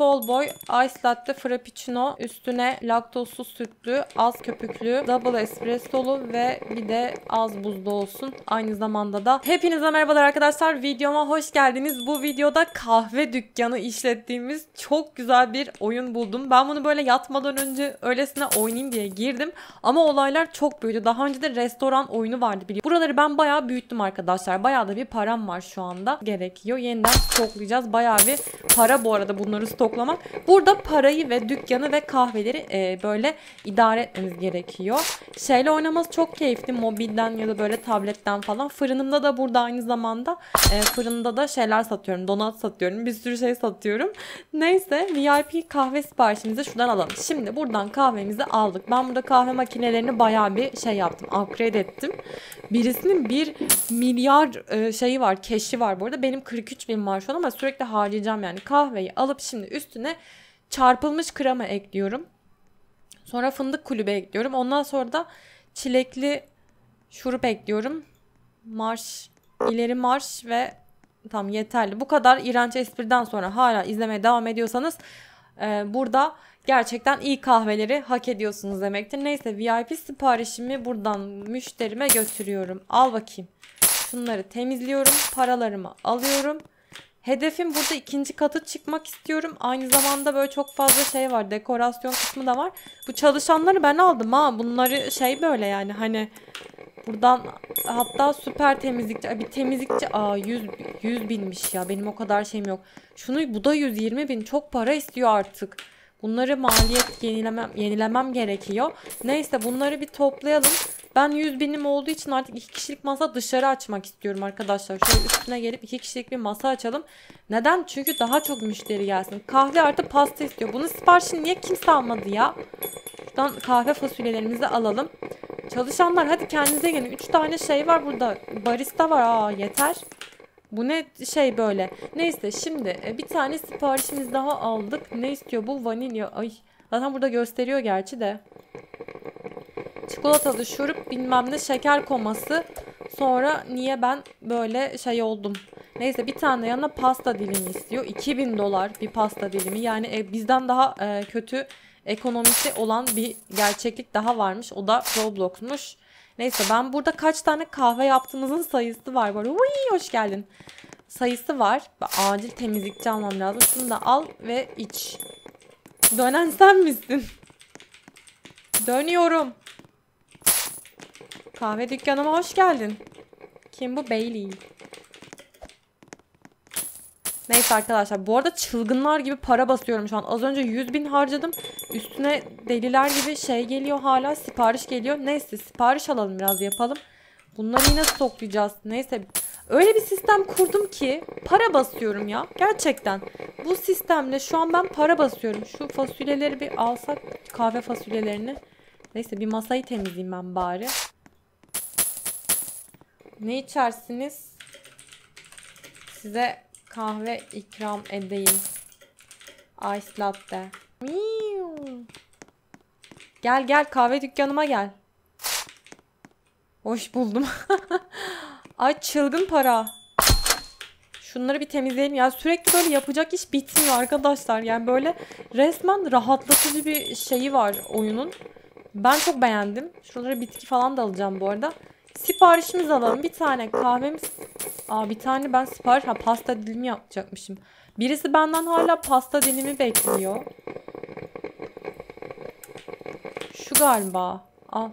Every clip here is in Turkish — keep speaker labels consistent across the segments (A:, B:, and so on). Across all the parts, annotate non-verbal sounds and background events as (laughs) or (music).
A: tall boy ice latte frappuccino üstüne laktozsuz sütlü, az köpüklü, double espressolu ve bir de az buzlu olsun. Aynı zamanda da hepinize merhabalar arkadaşlar. Videoma hoş geldiniz. Bu videoda kahve dükkanı işlettiğimiz çok güzel bir oyun buldum. Ben bunu böyle yatmadan önce öylesine oynayayım diye girdim. Ama olaylar çok büyüdü. Daha önce de restoran oyunu vardı biliyorum. Buraları ben bayağı büyüttüm arkadaşlar. Bayağı da bir param var şu anda. Gerekiyor. Yeniden stoklayacağız. Bayağı bir para bu arada bunları stoklamak. Burada parayı ve dükkanı ve kahveleri e, böyle idare etmemiz gerekiyor. Şeyle oynaması çok keyifli. Mobilden ya da böyle tabletten falan. Fırınımda da burada aynı zamanda e, fırında da şeyler satıyorum. Donat satıyorum. Bir sürü şey satıyorum. Neyse VIP kahve siparişimizi şuradan alalım. Şimdi buradan kahvemizi aldık. Ben burada kahve makinelerini bayağı bir şey yaptım. Upgrade ettim. Birisinin bir milyar e, şeyi var. Keşi var bu arada. Benim 43 bin var şu an ama sürekli harcayacağım yani. Kahveyi alıp şimdi üstüne çarpılmış krema ekliyorum. Sonra fındık kulübe ekliyorum. Ondan sonra da çilekli şurup ekliyorum. Marş, ileri marş ve tam yeterli. Bu kadar iğrenç espriden sonra hala izlemeye devam ediyorsanız e, burada gerçekten iyi kahveleri hak ediyorsunuz demektir. Neyse VIP siparişimi buradan müşterime götürüyorum. Al bakayım. Şunları temizliyorum. Paralarımı alıyorum. Hedefim burada ikinci katı çıkmak istiyorum. Aynı zamanda böyle çok fazla şey var. Dekorasyon kısmı da var. Bu çalışanları ben aldım ha. Bunları şey böyle yani hani buradan hatta süper temizlikçi. Bir temizlikçi aa 100, 100 binmiş ya. Benim o kadar şeyim yok. Şunu bu da 120 bin. Çok para istiyor artık. Bunları maliyet yenilemem, yenilemem gerekiyor. Neyse bunları bir toplayalım. Ben 100 binim olduğu için artık iki kişilik masa dışarı açmak istiyorum arkadaşlar. Şöyle üstüne gelip iki kişilik bir masa açalım. Neden? Çünkü daha çok müşteri gelsin. Kahve artı pasta istiyor. Bunun siparişini niye kimse almadı ya? Şuradan kahve fasulyelerimizi alalım. Çalışanlar hadi kendinize gelin. 3 tane şey var burada. Barista var. Aa yeter. Bu ne şey böyle. Neyse şimdi e, bir tane siparişimiz daha aldık. Ne istiyor bu? Vanilya. Ay zaten burada gösteriyor gerçi de. Çikolatalı şurup bilmem ne şeker koması. Sonra niye ben böyle şey oldum. Neyse bir tane yanına pasta dilimi istiyor. 2000 dolar bir pasta dilimi. Yani e, bizden daha e, kötü ekonomisi olan bir gerçeklik daha varmış. O da Roblox'muş. Neyse ben burada kaç tane kahve yaptığımızın sayısı var. Böyle Uy, hoş geldin. Sayısı var. Acil temizlikçi almam lazım. Şunu da al ve iç. Dönen sen misin? Dönüyorum. Kahve dükkanıma hoş geldin. Kim bu? Bailey. Neyse arkadaşlar bu arada çılgınlar gibi para basıyorum şu an. Az önce 100 bin harcadım. Üstüne deliler gibi şey geliyor hala sipariş geliyor. Neyse sipariş alalım biraz yapalım. Bunları yine stoklayacağız. Neyse öyle bir sistem kurdum ki para basıyorum ya. Gerçekten. Bu sistemle şu an ben para basıyorum. Şu fasulyeleri bir alsak kahve fasulyelerini. Neyse bir masayı temizleyeyim ben bari. Ne içersiniz? Size kahve ikram edeyim. Ice latte. Gel gel kahve dükkanıma gel. Hoş buldum. (laughs) Ay çılgın para. Şunları bir temizleyelim. Ya sürekli böyle yapacak iş bitmiyor arkadaşlar. Yani böyle resmen rahatlatıcı bir şeyi var oyunun. Ben çok beğendim. Şuralara bitki falan da alacağım bu arada. Siparişimizi alalım. Bir tane kahvemiz. Aa bir tane ben sipariş ha pasta dilimi yapacakmışım. Birisi benden hala pasta dilimi bekliyor. Şu galiba. Al.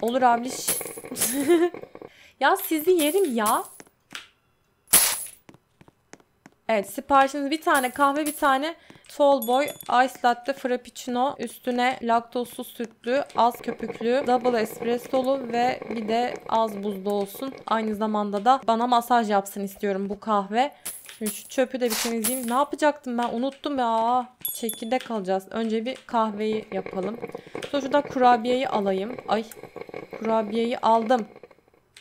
A: Olur abliş. (laughs) ya sizi yerim ya. Evet siparişimiz bir tane kahve bir tane tall boy ice latte frappuccino üstüne laktozsuz sütlü az köpüklü double espressolu ve bir de az buzlu olsun. Aynı zamanda da bana masaj yapsın istiyorum bu kahve. Şimdi şu çöpü de bir temizleyeyim. Ne yapacaktım ben unuttum ya. Çekirdek alacağız. Önce bir kahveyi yapalım. Sonra şurada kurabiyeyi alayım. Ay kurabiyeyi aldım.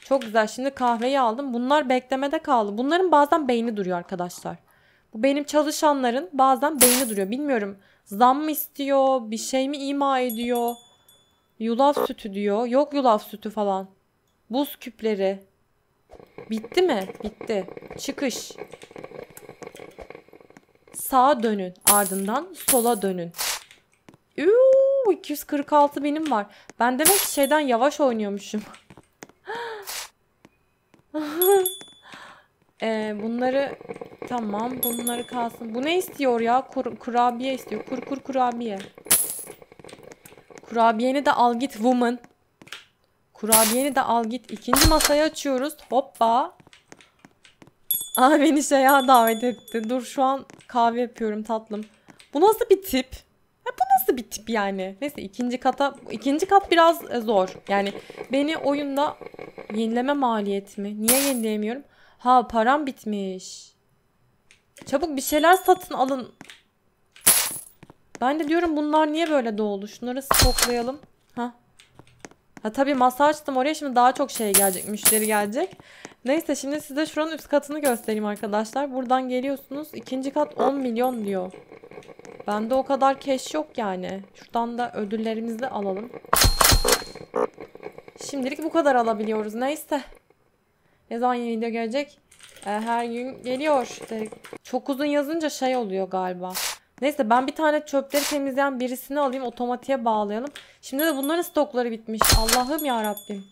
A: Çok güzel. Şimdi kahveyi aldım. Bunlar beklemede kaldı. Bunların bazen beyni duruyor arkadaşlar. Benim çalışanların bazen beyni duruyor. Bilmiyorum zam mı istiyor, bir şey mi ima ediyor? Yulaf sütü diyor. Yok yulaf sütü falan. Buz küpleri. Bitti mi? Bitti. Çıkış. sağa dönün. Ardından sola dönün. Uuu 246 benim var. Ben demek şeyden yavaş oynuyormuşum. (laughs) ee, bunları tamam bunları kalsın. Bu ne istiyor ya? Kur, kurabiye istiyor. Kur kur kurabiye. Kurabiyeni de al git woman. Kurabiyeni de al git. İkinci masayı açıyoruz. Hoppa. Aa beni şeye davet etti. Dur şu an kahve yapıyorum tatlım. Bu nasıl bir tip? Ha, bu nasıl bir tip yani? Neyse ikinci kata ikinci kat biraz e, zor. Yani beni oyunda yenileme maliyeti mi? Niye yenileyemiyorum? Ha param bitmiş. Çabuk bir şeyler satın alın. Ben de diyorum bunlar niye böyle doldu? Şunları stoklayalım. Ha. Ha tabii masa açtım oraya şimdi daha çok şey gelecek. Müşteri gelecek. Neyse şimdi size şuranın üst katını göstereyim arkadaşlar. Buradan geliyorsunuz. ikinci kat 10 milyon diyor. Bende o kadar cash yok yani. Şuradan da ödüllerimizi de alalım. Şimdilik bu kadar alabiliyoruz. Neyse. Ne zaman yeni video gelecek? Ee, her gün geliyor. İşte çok uzun yazınca şey oluyor galiba. Neyse ben bir tane çöpleri temizleyen birisini alayım. Otomatiğe bağlayalım. Şimdi de bunların stokları bitmiş. Allah'ım ya Rabbim.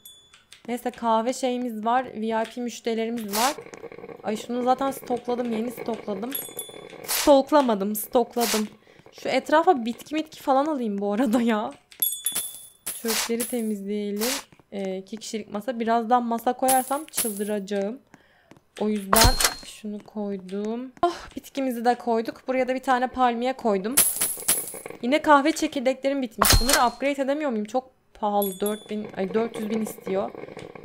A: Neyse kahve şeyimiz var. VIP müşterilerimiz var. Ay şunu zaten stokladım. Yeni stokladım. Stoklamadım. Stokladım. Şu etrafa bitki mitki falan alayım bu arada ya. Çöpleri temizleyelim. Ee, iki kişilik masa. Birazdan masa koyarsam çıldıracağım. O yüzden şunu koydum. Oh bitkimizi de koyduk. Buraya da bir tane palmiye koydum. Yine kahve çekirdeklerim bitmiş. Bunları upgrade edemiyor muyum? Çok pahalı. 4000, ay 400 bin istiyor.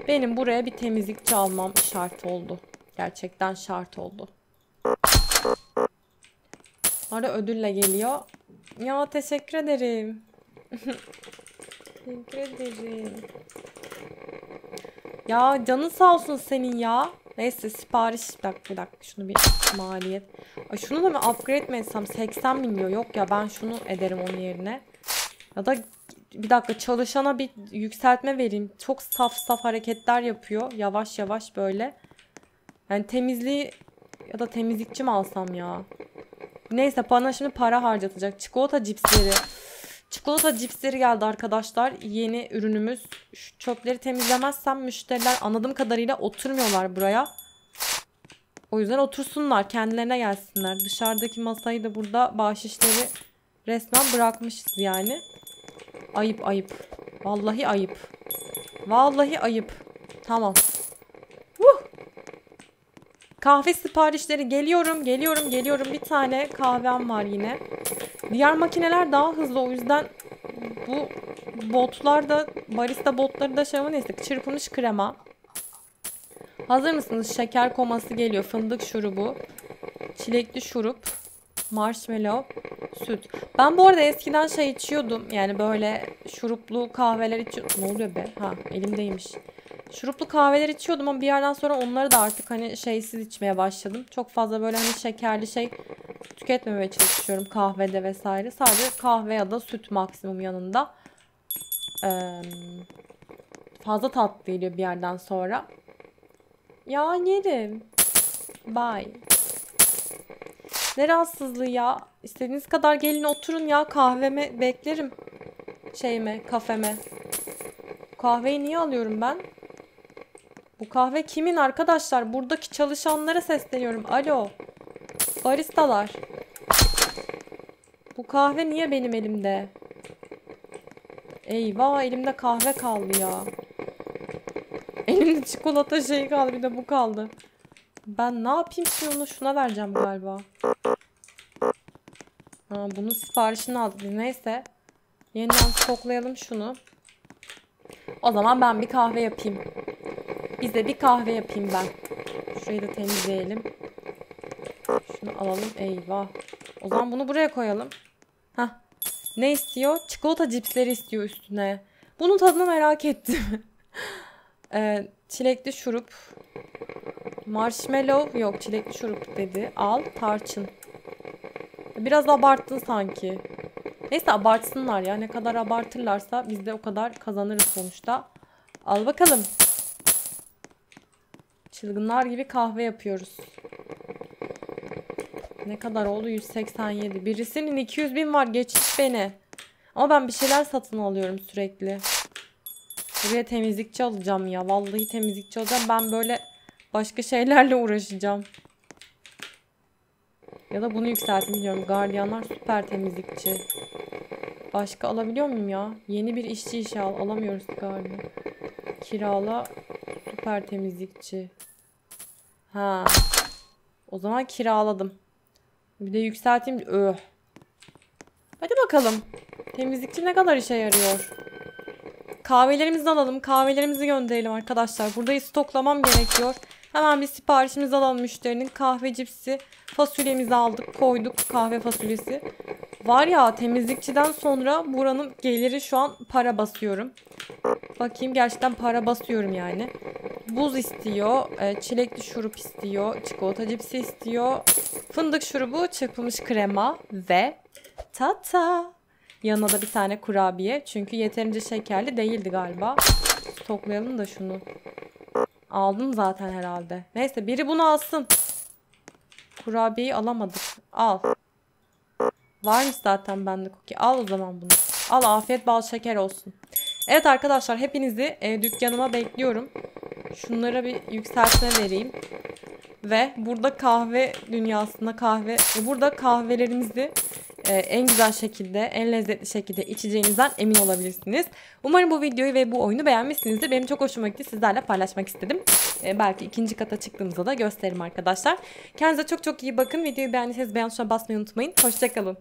A: Benim buraya bir temizlikçi almam şart oldu. Gerçekten şart oldu. Ara ödülle geliyor. Ya teşekkür ederim. (laughs) teşekkür ederim. Ya canın sağ olsun senin ya. Neyse sipariş bir dakika bir dakika şunu bir maliyet. Ay şunu da mı upgrade mi etsem 80 bin diyor. Yok ya ben şunu ederim onun yerine. Ya da bir dakika çalışana bir yükseltme vereyim. Çok saf saf hareketler yapıyor. Yavaş yavaş böyle. Yani temizliği ya da temizlikçi mi alsam ya? Neyse bana şimdi para harcatacak. Çikolata cipsleri. Çikolata cipsleri geldi arkadaşlar. Yeni ürünümüz. Şu çöpleri temizlemezsem müşteriler anladığım kadarıyla oturmuyorlar buraya. O yüzden otursunlar. Kendilerine gelsinler. Dışarıdaki masayı da burada bahşişleri resmen bırakmışız yani. Ayıp ayıp. Vallahi ayıp. Vallahi ayıp. Tamam. Huh. Kahve siparişleri geliyorum, geliyorum, geliyorum. Bir tane kahvem var yine. Diğer makineler daha hızlı o yüzden bu botlar da barista botları da şey neyse çırpılmış krema. Hazır mısınız? Şeker koması geliyor. Fındık şurubu. Çilekli şurup. Marshmallow. Süt. Ben bu arada eskiden şey içiyordum. Yani böyle şuruplu kahveler içiyordum. Ne oluyor be? Ha elimdeymiş. Şuruplu kahveler içiyordum ama bir yerden sonra onları da artık hani şeysiz içmeye başladım. Çok fazla böyle hani şekerli şey tüketmemeye çalışıyorum kahvede vesaire. Sadece kahve ya da süt maksimum yanında. Ee, fazla tatlı geliyor bir yerden sonra. Ya yerim. Bye. Ne rahatsızlığı ya. İstediğiniz kadar gelin oturun ya kahveme beklerim. Şeyime, kafeme. Kahveyi niye alıyorum ben? Bu kahve kimin arkadaşlar? Buradaki çalışanlara sesleniyorum. Alo. Baristalar. Kahve niye benim elimde? Eyvah elimde kahve kaldı ya. Elimde çikolata şey kaldı bir de bu kaldı. Ben ne yapayım şimdi onu şuna vereceğim galiba. Ha, bunun siparişini aldık. Neyse. Yeniden stoklayalım şunu. O zaman ben bir kahve yapayım. Bize bir kahve yapayım ben. Şurayı da temizleyelim. Şunu alalım. Eyvah. O zaman bunu buraya koyalım. Ne istiyor? Çikolata cipsleri istiyor üstüne. Bunun tadını merak ettim. (laughs) ee, çilekli şurup. Marshmallow. Yok çilekli şurup dedi. Al. Tarçın. Biraz abarttın sanki. Neyse abartsınlar ya. Ne kadar abartırlarsa biz de o kadar kazanırız sonuçta. Al bakalım. Çılgınlar gibi kahve yapıyoruz. Ne kadar oldu? 187. Birisinin 200 bin var. Geçmiş beni. Ama ben bir şeyler satın alıyorum sürekli. Buraya temizlikçi alacağım ya. Vallahi temizlikçi alacağım. Ben böyle başka şeylerle uğraşacağım. Ya da bunu yükselteyim biliyorum. Gardiyanlar süper temizlikçi. Başka alabiliyor muyum ya? Yeni bir işçi işe al. Alamıyoruz galiba. Kirala süper temizlikçi. Ha. O zaman kiraladım. Bir de yükselteyim. Öh. Hadi bakalım. Temizlikçi ne kadar işe yarıyor? Kahvelerimizi alalım. Kahvelerimizi gönderelim arkadaşlar. Burayı stoklamam gerekiyor. Hemen bir siparişimizi alalım müşterinin. Kahve cipsi. Fasulyemizi aldık. Koyduk kahve fasulyesi. Var ya temizlikçiden sonra buranın geliri şu an para basıyorum. Bakayım gerçekten para basıyorum yani. Buz istiyor. e, Çilekli şurup istiyor. Çikolata cipsi istiyor. Fındık şurubu, çırpılmış krema ve tata. Yanına da bir tane kurabiye. Çünkü yeterince şekerli değildi galiba. Stoklayalım da şunu. Aldım zaten herhalde. Neyse biri bunu alsın. Kurabiyeyi alamadık. Al. Varmış zaten bende cookie. Al o zaman bunu. Al afiyet bal şeker olsun. Evet arkadaşlar hepinizi e, dükkanıma bekliyorum. Şunlara bir yükseltme vereyim. Ve burada kahve dünyasında kahve ve burada kahvelerimizi e, en güzel şekilde, en lezzetli şekilde içeceğinizden emin olabilirsiniz. Umarım bu videoyu ve bu oyunu beğenmişsinizdir. Benim çok hoşuma gitti. Sizlerle paylaşmak istedim. E, belki ikinci kata çıktığımızda da gösteririm arkadaşlar. Kendinize çok çok iyi bakın. Videoyu beğendiyseniz beğen tuşuna basmayı unutmayın. Hoşçakalın.